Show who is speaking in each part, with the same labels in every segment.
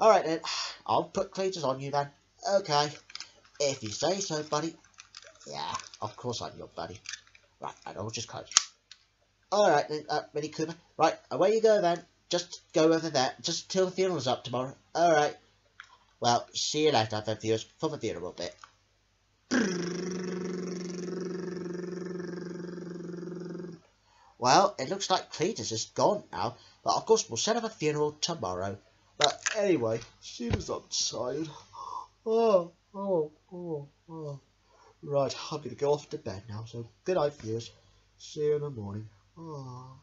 Speaker 1: Alright then, I'll put Cletus on you then. Okay. If you say so, buddy. Yeah, of course I'm your buddy. Right, and I'll just close. Alright then, uh, Mini Cooper. Right, away you go then. Just go over there, just till the funeral's up tomorrow. Alright. Well, see you later then, viewers, for the funeral bit. Well, it looks like Cletus is gone now, but of course we'll set up a funeral tomorrow. But anyway, she was I'm. Oh, oh, oh, oh. Right, I'm to go off to bed now, so good night, viewers. See you in the morning. Oh.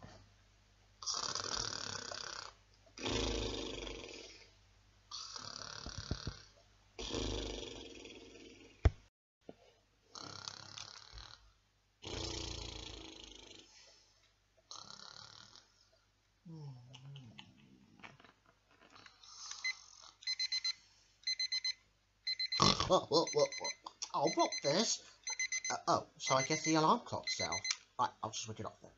Speaker 1: What, what, what? Oh, what this? Uh, oh, so I guess the alarm clock's out. Right, I'll just switch it off then.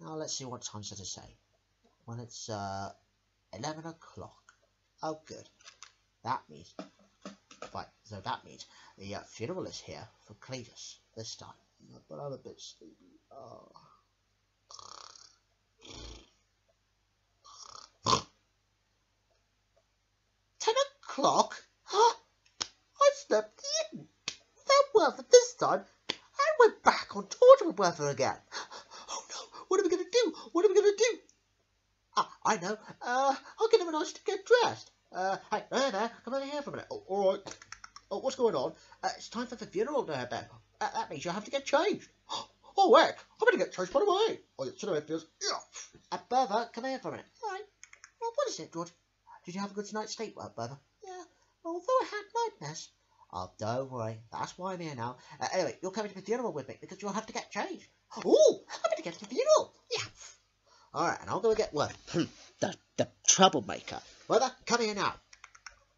Speaker 1: Now let's see what time does it say. When it's uh 11 o'clock. Oh, good. That means, right, so that means the uh, funeral is here for Cletus this time. But I'm a bit sleepy. Oh. Ten o'clock? I slept in. Werther this time. I went back on tour with Werther again. Oh no, what are we going to do? What are we going to do? Ah, I know. Uh, I'll get him a nice to get dressed. Uh, hey, there, there, come over here for a minute. Oh, all right. Oh, what's going on? Uh, it's time for the funeral now, Ben. Uh, that means you'll have to get changed. Oh, heck, I'm going to get changed by the way. Oh, yeah, should have feels. Yeah. Uh, Bertha, come here for a minute. All right. Well, what is it, George? Did you have a good night's sleep, Bertha? Yeah, although I had nightmares. Oh, don't worry. That's why I'm here now. Uh, anyway, you're coming to the funeral with me because you'll have to get changed. Oh, I'm going to get to the funeral. Yeah. All right, and I'll go and get one. the, the troublemaker. Well, come here now.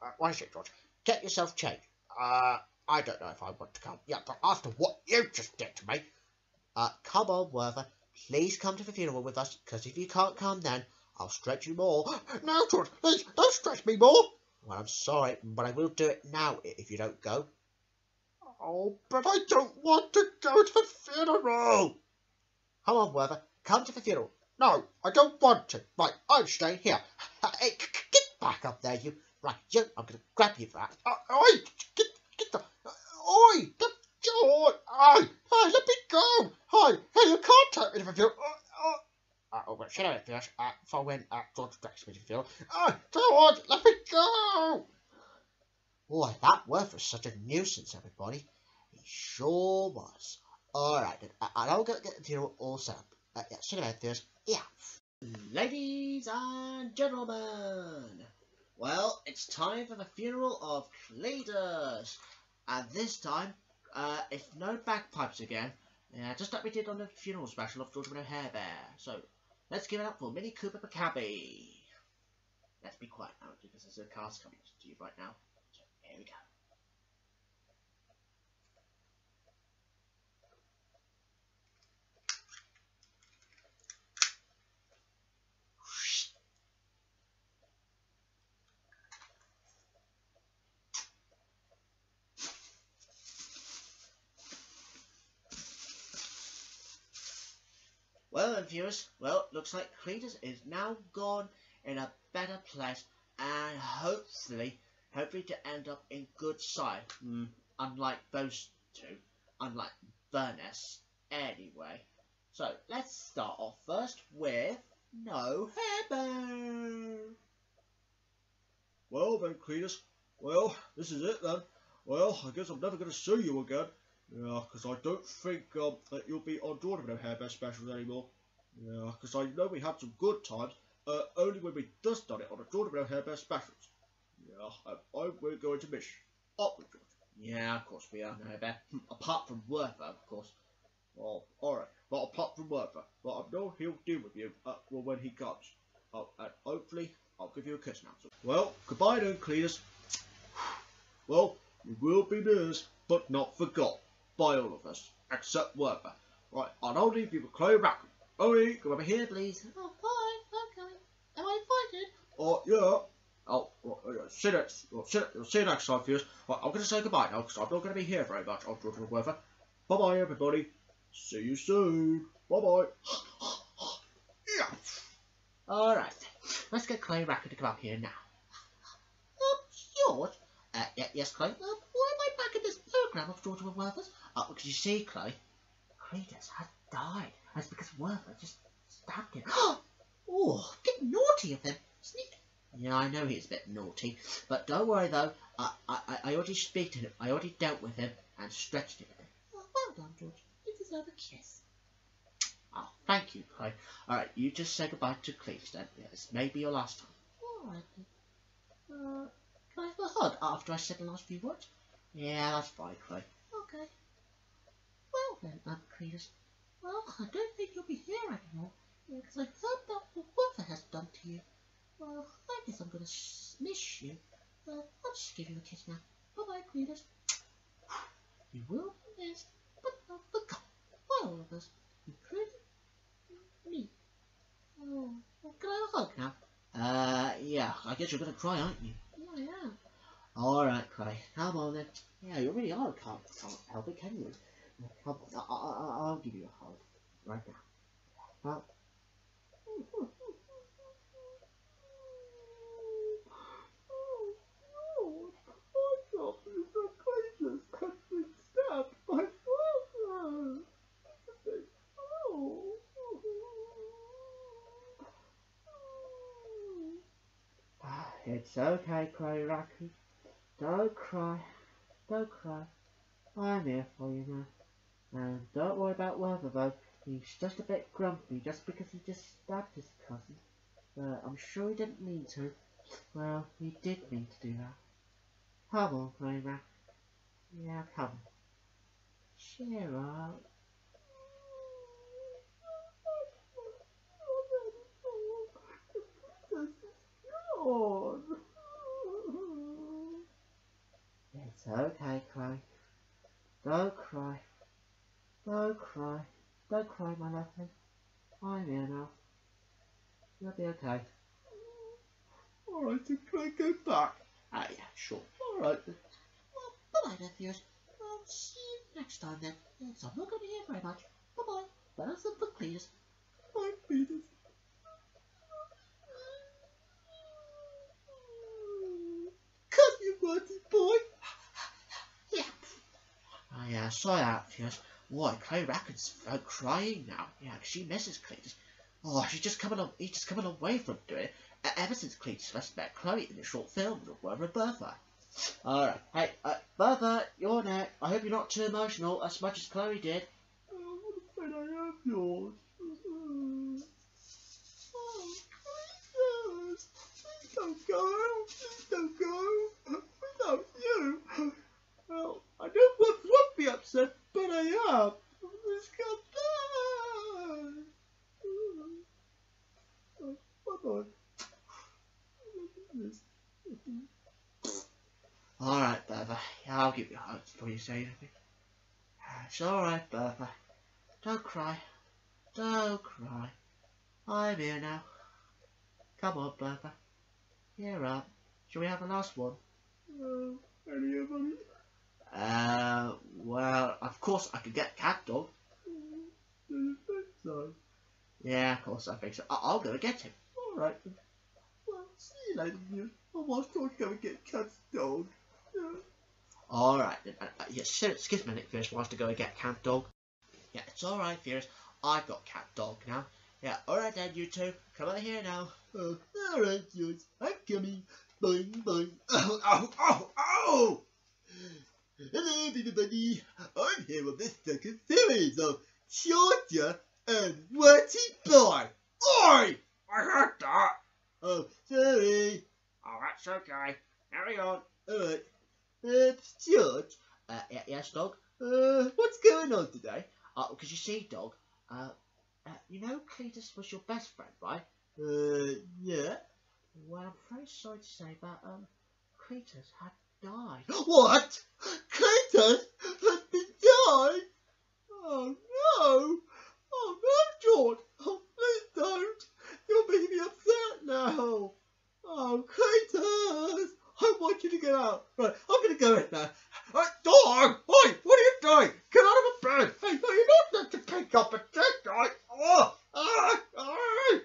Speaker 1: Uh, what is it, George? Get yourself changed. Uh, I don't know if I want to come. Yeah, but after what you just did to me. Uh, come on, Werther. Please come to the funeral with us, because if you can't come then, I'll stretch you more. No, George, please, don't stretch me more. Well, I'm sorry, but I will do it now if you don't go. Oh, but I don't want to go to the funeral. Come on, Werther, come to the funeral. No, I don't want to. Right, I'm staying here. Hey, get back up there, you. Right, you, I'm going to grab you for that. Uh, oi, get, get the... Oi, get, George. Oi, hey, let me go. Hi, hey, you can't take me to the funeral. Uh, uh, uh, oh, well, should I? Uh, for when uh, George the funeral. Uh, George, let me go. Boy, that Werther was such a nuisance, everybody. He sure was. Alright, I'll get, get the funeral all set up. Uh, yeah, should I first? Yeah. Ladies and gentlemen, well, it's time for the funeral of Cletus. And this time, uh, it's no bagpipes again. Yeah, just like we did on the funeral special of George Hair Bear. So, let's give it up for Mini Cooper Maccabi. Let's be quiet now, because there's a cast coming to you right now. So, here we go. Well then viewers, well looks like Cletus is now gone in a better place and hopefully, hopefully to end up in good side. Mm, unlike those two, unlike Burness anyway. So let's start off first with no hair
Speaker 2: Well then, Cletus, well, this is it then. Well, I guess I'm never going to see you again. Yeah, because I don't think um, that you'll be on Jordan with Hair Bear specials anymore. Yeah, because I know we had some good times, uh, only when we just done it on the Jordan with Hair Bear specials. Yeah, and I will going to miss. Up with George.
Speaker 1: Yeah, of course we are, no hair Apart from Werther, of course.
Speaker 2: Well, alright, but apart from Werther, but I know he'll deal with you uh, well, when he comes. Oh, and hopefully, I'll give you a kiss now. So, well, goodbye then, Cletus. Well, you will be missed, but not forgot by all of us, except Werther. Right, and I'll leave you with Chloe Rackham. Chloe, come over here, please.
Speaker 3: Oh, fine, okay. Am I invited?
Speaker 2: Oh, yeah. Oh, well, uh, see you next. Well, see, you- see you next time, viewers. Well, I'm going to say goodbye now because I'm not going to be here very much on George Weather. Bye bye, everybody. See you soon. Bye bye. yeah.
Speaker 3: All right, let's get Chloe Racker to come up here now.
Speaker 1: Um, George,
Speaker 3: Uh, yeah, yes, Chloe.
Speaker 1: um, why am I back in this program of George Werther's?
Speaker 3: Oh, because you see, Chloe, Cletus has died. That's because Werther just stabbed him.
Speaker 1: Oh, get naughty of him. Sneak.
Speaker 3: yeah, I know he's a bit naughty, but don't worry though. I, I, I already speak to him. I already dealt with him and stretched him.
Speaker 1: Oh, well done, George. You deserve a kiss.
Speaker 3: Oh, thank you, Chloe. All right, you just say goodbye to Cletus then. Yeah, this may be your last time.
Speaker 1: All right then. Uh, can I have a hug after I said the last few words?
Speaker 3: Yeah, that's fine, Chloe.
Speaker 1: Okay. Then, um, Cletus. Well, I don't think you'll be here anymore, because I've heard about what Werther has done to you. Well, I guess I'm gonna miss you. Uh, I'll just give you a kiss now. Bye-bye, Cletus. You will be missed, but not forgotten by all of us, including me. Oh, can I have a hug now?
Speaker 3: Uh, yeah, I guess you're gonna cry, aren't you?
Speaker 1: Yeah, I am.
Speaker 3: All right, Chloe. Come on then. Yeah, you really are. Can't, can't help it, can you? Come on, I, I, I- I'll give you a hug right now. Well, It's okay, Chloe Raccoon. Don't cry. Don't cry. I'm here for you now. And don't worry about Werther though. He's just a bit grumpy just because he just stabbed his cousin. But I'm sure he didn't mean to. Well, he did mean to do that. Come on, Raccoon. Yeah, come on. Cheer up. It's okay, Chloe. Don't cry. Don't cry. Don't cry, my lovely. I'm here now. You'll be okay.
Speaker 2: Alright, so can I go back?
Speaker 3: Ah, yeah, sure.
Speaker 2: Alright then.
Speaker 1: Well, bye-bye, nephews. I'll see you next time then. Yes, I'm not going to be here very much. Bye-bye. That's it for Cletus.
Speaker 2: Bye, Peters. Cut you, boy.
Speaker 1: Yeah.
Speaker 3: Oh, yeah, sorry out, yes. Why, Chloe Raccoon's uh, crying now. Yeah, she misses Cletus. Oh, she's just coming. He's just coming away from doing it. Uh, ever since Cletus first met Chloe in the short film of Werther and Bertha. Alright, hey, uh, Bertha, you're next. I hope you're not too emotional as much as Chloe did.
Speaker 2: Oh, I am yours. Oh, Peters. Please don't go. Please don't go. Without you. Well, I don't want to be upset, but I am. This can't die. Oh, bye-bye.
Speaker 3: Alright, Bertha. Yeah, I'll give you a hug before you say anything. It's alright, Bertha. Don't cry. Don't cry. I'm here now. Come on, Bertha. Cheer up. Shall we have a last one?
Speaker 2: Uh, any of them?
Speaker 3: Uh, well, of course I could get Cat Dog.
Speaker 2: Do you think so?
Speaker 3: Yeah, of course I think so. I- I'll go and get him.
Speaker 2: Alright then. Well, see you later, you. I was going to go and get Cat's dog. Yeah.
Speaker 3: Alright, then. Uh, uh, yeah, so, excuse me, Nick Fierce wants to go and get Cat Dog. Yeah, it's alright, Fierce. I've got Cat Dog now. Yeah, alright then, you two. Come over here now.
Speaker 2: Oh, alright, George. I'm coming. Boing, boing. Oh, oh, oh, oh! Hello, everybody. I'm here on this second series of Georgia and Watty Boy. Oi!
Speaker 3: I heard that.
Speaker 2: Oh, sorry.
Speaker 3: Oh, that's okay. Carry on.
Speaker 2: Alright. Uh, George,
Speaker 3: Uh, yes, Dog.
Speaker 2: uh, what's going on today?
Speaker 3: Uh, because you see, Dog, uh, uh, you know Cletus was your best friend, right?
Speaker 2: Uh, yeah.
Speaker 3: Well, I'm very sorry to say, but, um, Cletus had died.
Speaker 2: What? Cletus has been died? Oh no! Oh no, George! Oh, please don't! You're making me upset now! Oh, Cletus! to get out. Right, I'm gonna go in now. Right, dog! Oi, what are you doing? Get out of my bed! Hey, no, you're not meant to pick up a dick, right? Oh, ah, ah.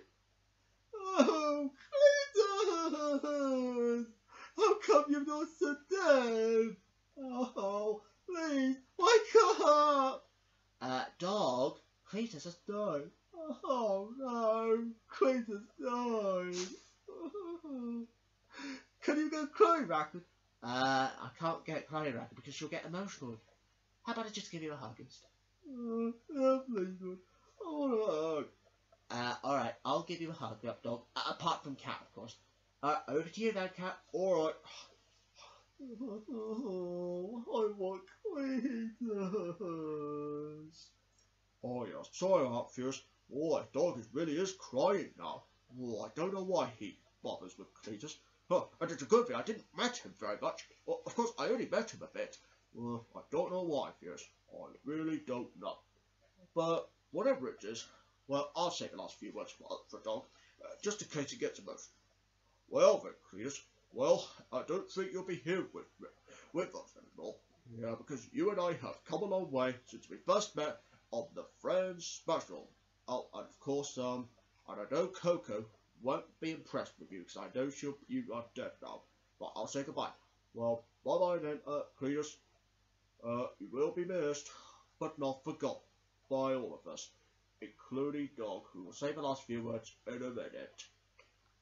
Speaker 2: Oh, Cletus! How come you're not so dead? Oh, please, wake up!
Speaker 3: Uh, dog, Cletus has
Speaker 2: died. Oh no, Cletus died. Can you get
Speaker 3: Uh, I can't get Chloe back because she'll get emotional. How about I just give you a hug instead?
Speaker 2: Oh, yeah, please, God. I want a hug.
Speaker 3: Uh, alright, I'll give you a hug, yep, dog. Uh, apart from Cat, of course. Uh, over to you then, Cat.
Speaker 2: Alright. Oh, I want Cletus. Oh, yeah, sorry about Fierce. Oh, that dog is really is crying now. Oh, I don't know why he bothers with Cletus. Huh, and it's a good thing I didn't met him very much. Well, of course, I only met him a bit. Well, I don't know why, Fierce. I really don't know. But whatever it is, well, I'll say the last few words for, for Dog, uh, just in case he gets emotional. Well then, Cletus, well, I don't think you'll be here with, with us anymore. Yeah, because you and I have come a long way since we first met on the Friends Special. Oh, and of course, um, and I know Coco won't be impressed with you because I know she'll, you are dead now. But I'll say goodbye. Well, bye bye then, uh, Cletus. Uh, you will be missed, but not forgotten by all of us, including Dog, who will say the last few words in a minute.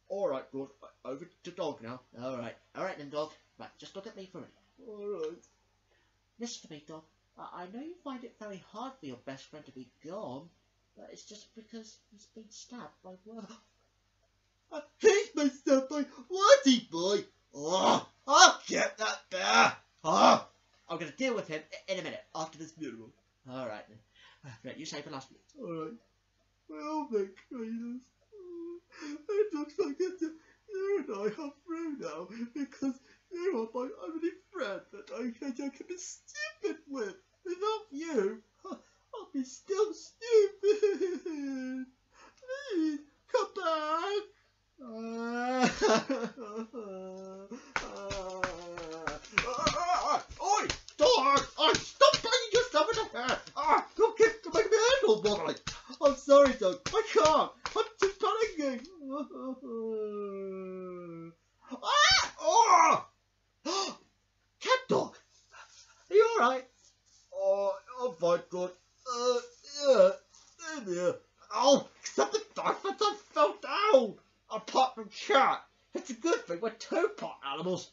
Speaker 2: Alright, good. Over to Dog now.
Speaker 3: Alright, alright then, dog. Right, just look at me for a minute.
Speaker 2: Alright.
Speaker 3: Listen to me, dog. I, I know you find it very hard for your best friend to be gone, but it's just because he's been stabbed by Worm.
Speaker 2: Uh, he's been stabbed by Boy. Oh, I'll get that bear. Oh.
Speaker 3: I'm gonna deal with him in a minute after this
Speaker 2: Beautiful.
Speaker 3: Alright then. Uh, Right, you say the last words.
Speaker 2: Alright. Well then, Cletus. It looks like it's a, you and I are through now because you are my only friend that I can, I can be stupid with. Without you, I'll be still stupid. Please, come back. Oi, dog! Oh, stop banging yourself in the head! Ah, don't get all wobbly. I'm sorry, dog. I can't. I'm just panicking. ah! Oh! Cat dog. Are you alright? Oh, I'm fine, good. Uh, yeah. In here. Oh, dog that I fell down. Apart from cat. It's a good thing we're two pot animals.